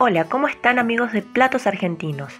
Hola, ¿cómo están amigos de Platos Argentinos?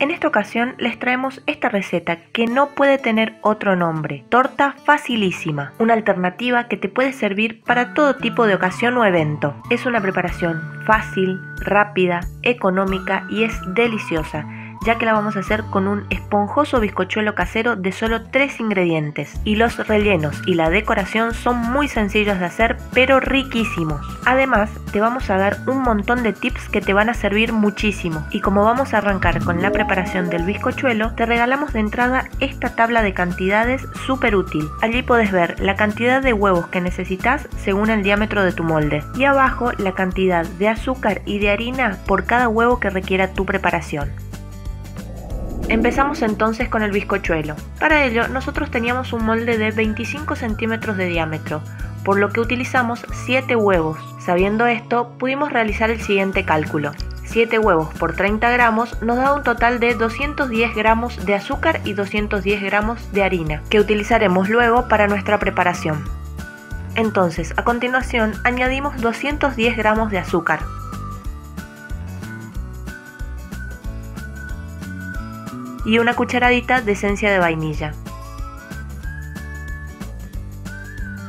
En esta ocasión les traemos esta receta que no puede tener otro nombre, torta facilísima, una alternativa que te puede servir para todo tipo de ocasión o evento. Es una preparación fácil, rápida, económica y es deliciosa ya que la vamos a hacer con un esponjoso bizcochuelo casero de solo 3 ingredientes. Y los rellenos y la decoración son muy sencillos de hacer, pero riquísimos. Además, te vamos a dar un montón de tips que te van a servir muchísimo. Y como vamos a arrancar con la preparación del bizcochuelo, te regalamos de entrada esta tabla de cantidades súper útil. Allí puedes ver la cantidad de huevos que necesitas según el diámetro de tu molde. Y abajo la cantidad de azúcar y de harina por cada huevo que requiera tu preparación. Empezamos entonces con el bizcochuelo. Para ello, nosotros teníamos un molde de 25 centímetros de diámetro, por lo que utilizamos 7 huevos. Sabiendo esto, pudimos realizar el siguiente cálculo. 7 huevos por 30 gramos nos da un total de 210 gramos de azúcar y 210 gramos de harina, que utilizaremos luego para nuestra preparación. Entonces, a continuación, añadimos 210 gramos de azúcar, y una cucharadita de esencia de vainilla.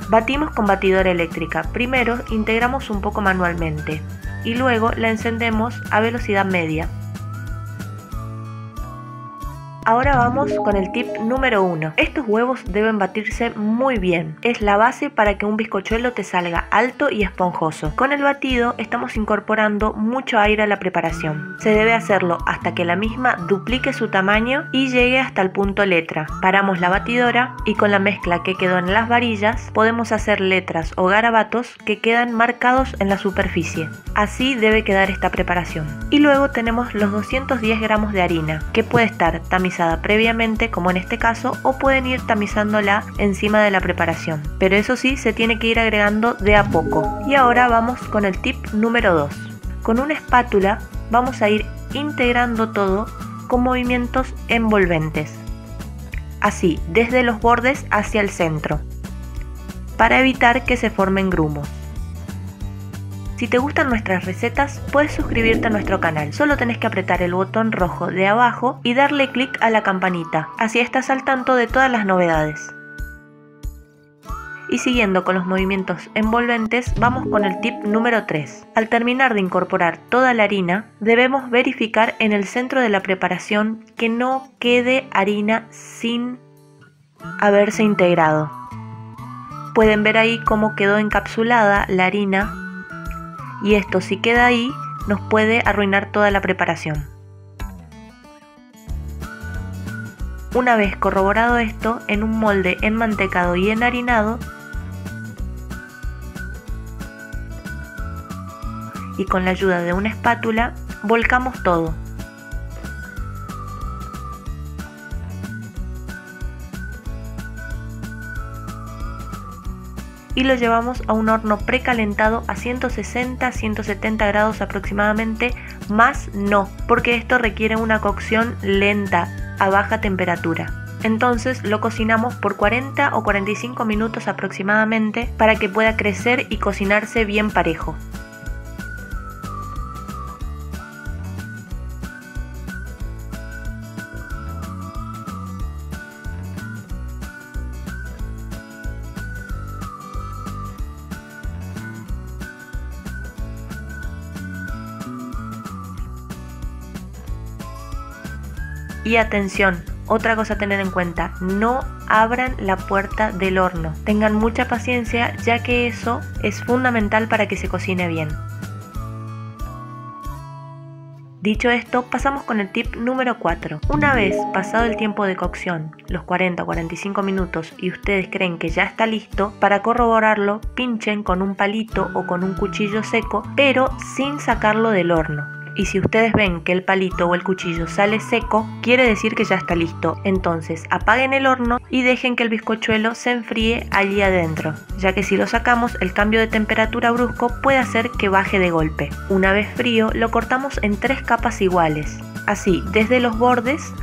Batimos con batidora eléctrica. Primero integramos un poco manualmente y luego la encendemos a velocidad media. Ahora vamos con el tip número 1. Estos huevos deben batirse muy bien. Es la base para que un bizcochuelo te salga alto y esponjoso. Con el batido estamos incorporando mucho aire a la preparación. Se debe hacerlo hasta que la misma duplique su tamaño y llegue hasta el punto letra. Paramos la batidora y con la mezcla que quedó en las varillas podemos hacer letras o garabatos que quedan marcados en la superficie. Así debe quedar esta preparación. Y luego tenemos los 210 gramos de harina que puede estar tamizada previamente, como en este caso, o pueden ir tamizándola encima de la preparación. Pero eso sí, se tiene que ir agregando de a poco. Y ahora vamos con el tip número 2. Con una espátula vamos a ir integrando todo con movimientos envolventes. Así, desde los bordes hacia el centro, para evitar que se formen grumos. Si te gustan nuestras recetas, puedes suscribirte a nuestro canal. Solo tenés que apretar el botón rojo de abajo y darle clic a la campanita. Así estás al tanto de todas las novedades. Y siguiendo con los movimientos envolventes, vamos con el tip número 3. Al terminar de incorporar toda la harina, debemos verificar en el centro de la preparación que no quede harina sin haberse integrado. Pueden ver ahí cómo quedó encapsulada la harina y esto si queda ahí nos puede arruinar toda la preparación. Una vez corroborado esto, en un molde enmantecado y enharinado, y con la ayuda de una espátula, volcamos todo. Y lo llevamos a un horno precalentado a 160-170 grados aproximadamente, más no, porque esto requiere una cocción lenta a baja temperatura. Entonces lo cocinamos por 40 o 45 minutos aproximadamente para que pueda crecer y cocinarse bien parejo. Y atención, otra cosa a tener en cuenta, no abran la puerta del horno. Tengan mucha paciencia ya que eso es fundamental para que se cocine bien. Dicho esto, pasamos con el tip número 4. Una vez pasado el tiempo de cocción, los 40 o 45 minutos, y ustedes creen que ya está listo, para corroborarlo, pinchen con un palito o con un cuchillo seco, pero sin sacarlo del horno y si ustedes ven que el palito o el cuchillo sale seco, quiere decir que ya está listo. Entonces apaguen el horno y dejen que el bizcochuelo se enfríe allí adentro, ya que si lo sacamos el cambio de temperatura brusco puede hacer que baje de golpe. Una vez frío lo cortamos en tres capas iguales, así desde los bordes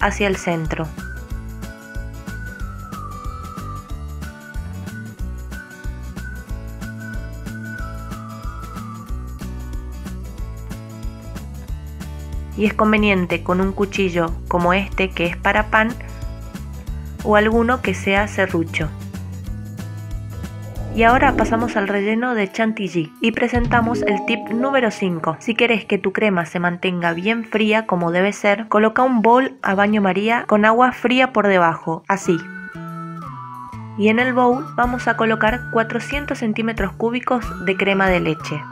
hacia el centro. Y es conveniente con un cuchillo como este que es para pan o alguno que sea serrucho. Y ahora pasamos al relleno de chantilly y presentamos el tip número 5. Si quieres que tu crema se mantenga bien fría como debe ser, coloca un bowl a baño maría con agua fría por debajo, así. Y en el bowl vamos a colocar 400 centímetros cúbicos de crema de leche.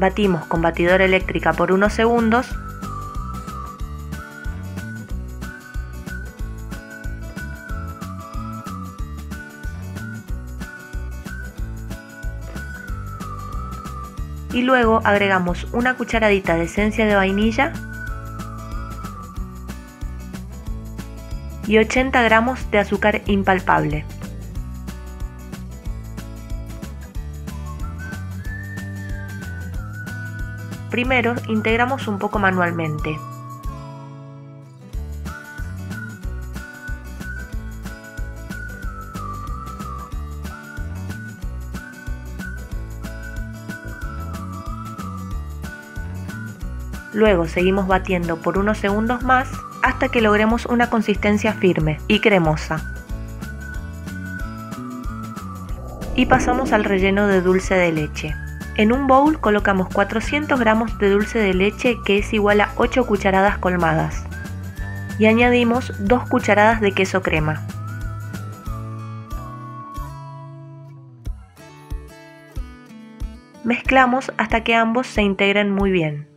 Batimos con batidora eléctrica por unos segundos y luego agregamos una cucharadita de esencia de vainilla y 80 gramos de azúcar impalpable. Primero integramos un poco manualmente. Luego seguimos batiendo por unos segundos más hasta que logremos una consistencia firme y cremosa. Y pasamos al relleno de dulce de leche. En un bowl colocamos 400 gramos de dulce de leche que es igual a 8 cucharadas colmadas. Y añadimos 2 cucharadas de queso crema. Mezclamos hasta que ambos se integren muy bien.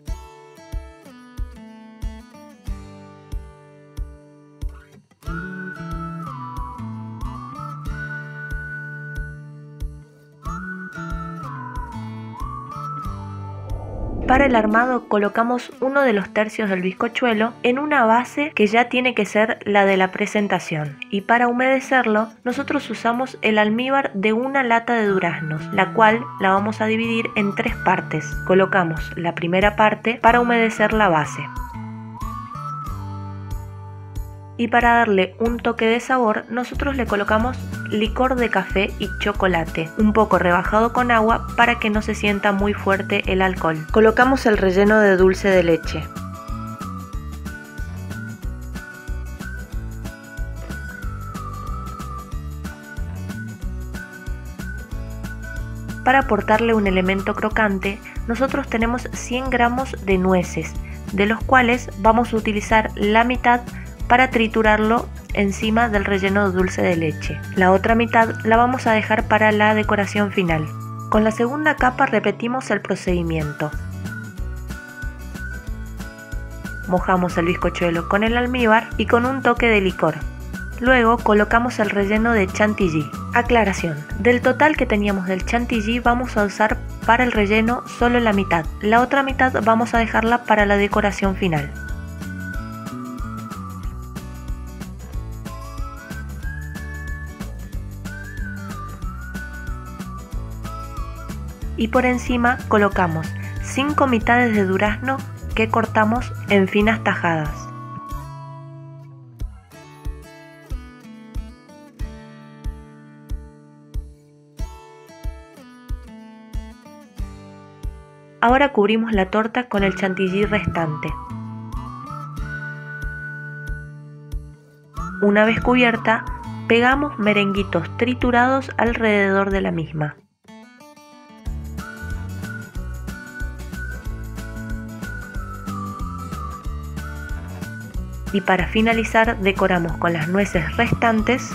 Para el armado colocamos uno de los tercios del bizcochuelo en una base que ya tiene que ser la de la presentación y para humedecerlo nosotros usamos el almíbar de una lata de duraznos, la cual la vamos a dividir en tres partes. Colocamos la primera parte para humedecer la base y para darle un toque de sabor nosotros le colocamos licor de café y chocolate, un poco rebajado con agua para que no se sienta muy fuerte el alcohol. Colocamos el relleno de dulce de leche. Para aportarle un elemento crocante, nosotros tenemos 100 gramos de nueces, de los cuales vamos a utilizar la mitad para triturarlo encima del relleno dulce de leche. La otra mitad la vamos a dejar para la decoración final. Con la segunda capa repetimos el procedimiento. Mojamos el bizcochuelo con el almíbar y con un toque de licor. Luego colocamos el relleno de chantilly. Aclaración, del total que teníamos del chantilly vamos a usar para el relleno solo la mitad. La otra mitad vamos a dejarla para la decoración final. Y por encima colocamos 5 mitades de durazno que cortamos en finas tajadas. Ahora cubrimos la torta con el chantilly restante. Una vez cubierta, pegamos merenguitos triturados alrededor de la misma. Y para finalizar decoramos con las nueces restantes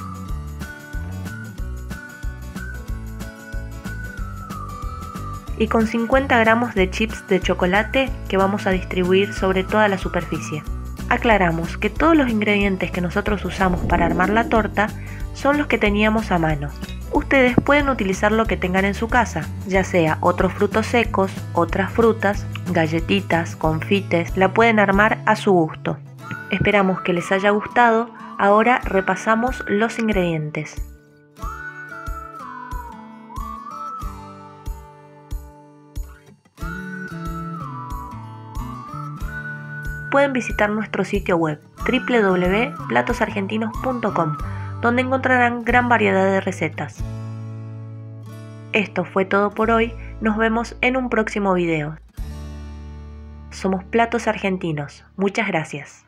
y con 50 gramos de chips de chocolate que vamos a distribuir sobre toda la superficie. Aclaramos que todos los ingredientes que nosotros usamos para armar la torta son los que teníamos a mano. Ustedes pueden utilizar lo que tengan en su casa, ya sea otros frutos secos, otras frutas, galletitas, confites, la pueden armar a su gusto. Esperamos que les haya gustado. Ahora repasamos los ingredientes. Pueden visitar nuestro sitio web www.platosargentinos.com, donde encontrarán gran variedad de recetas. Esto fue todo por hoy, nos vemos en un próximo video. Somos Platos Argentinos, muchas gracias.